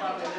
Thank you.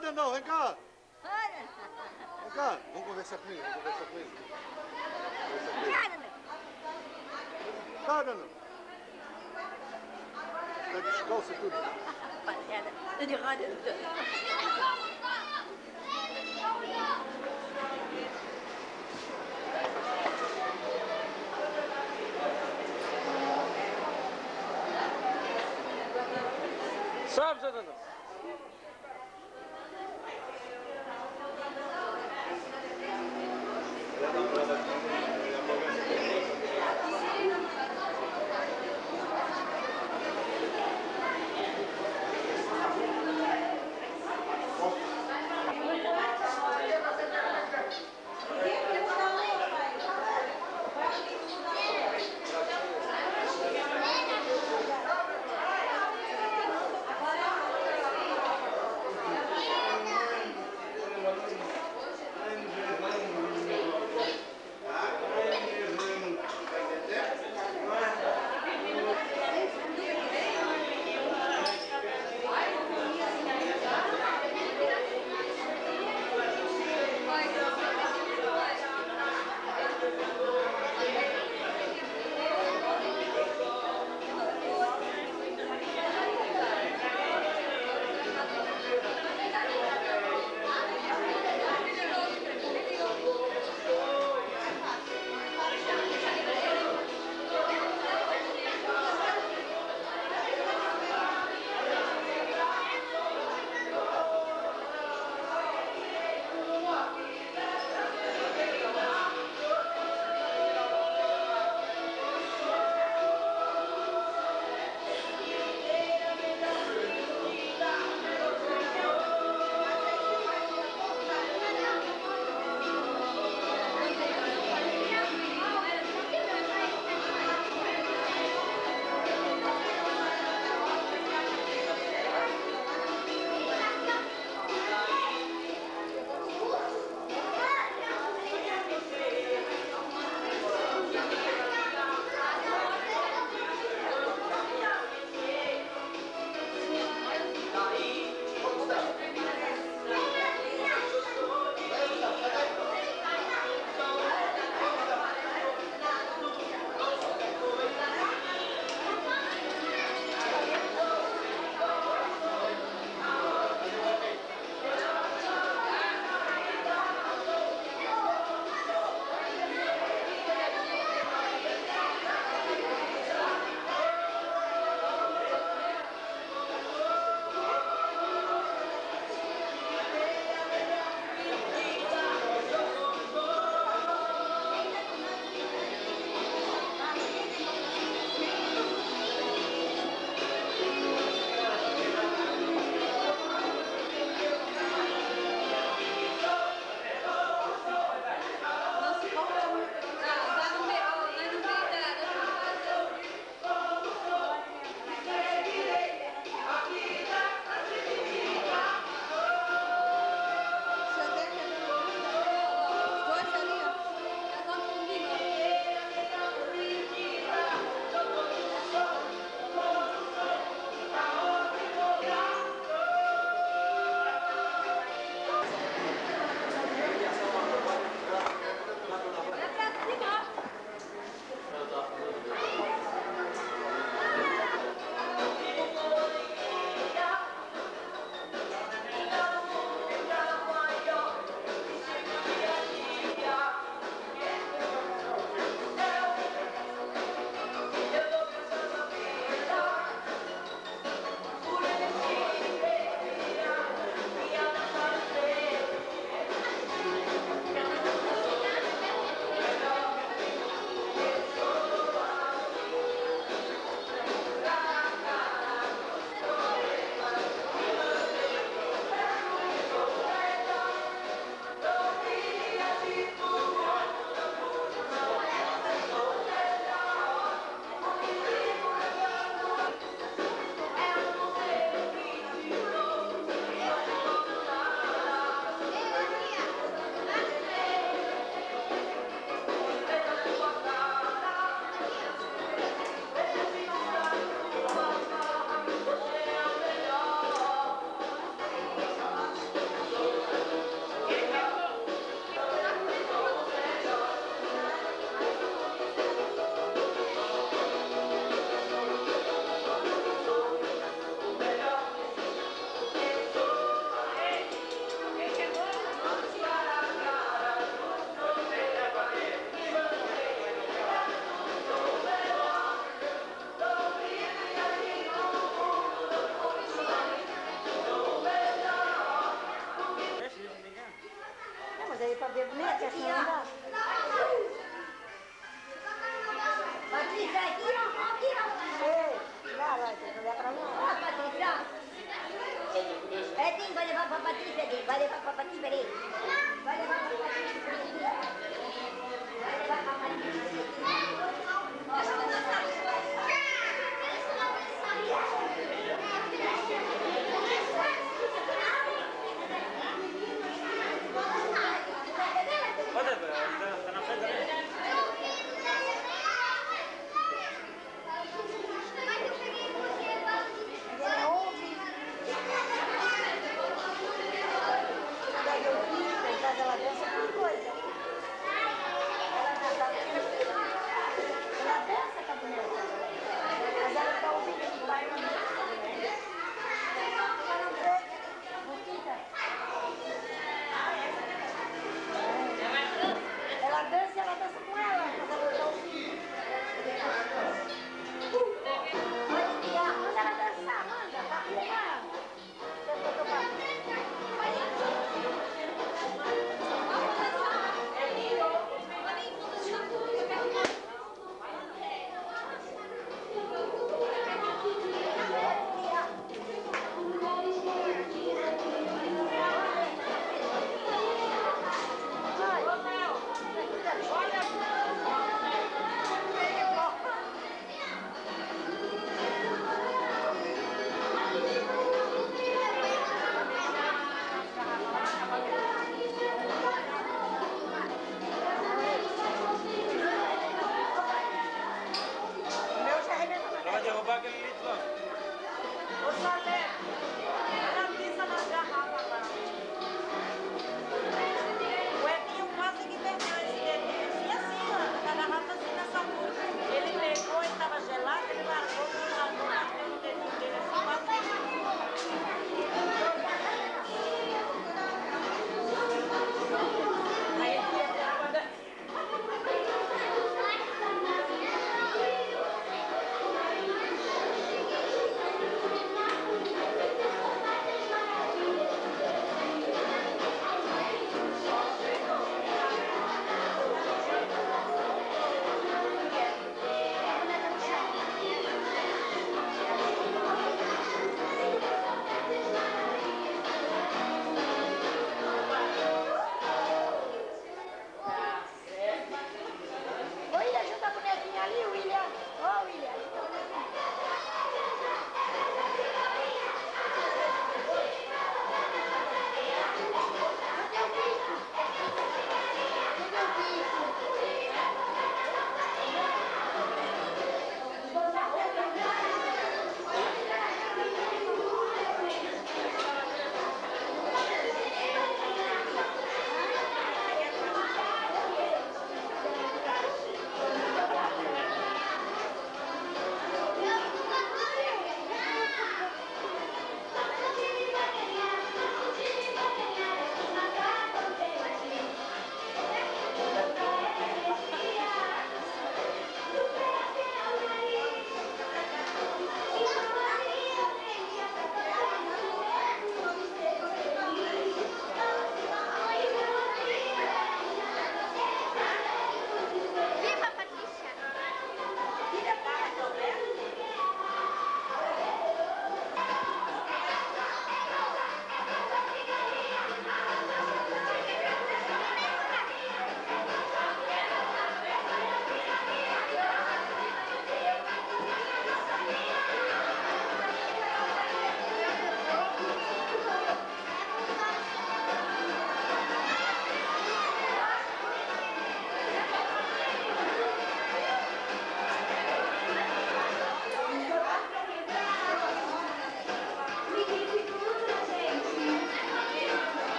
Vem cá, Danão, vem cá. Vem cá. Vamos conversar com ele, vamos conversar com ele. Conversar com ele. Cá, Danão. Tá descalço tudo. Sobe, seu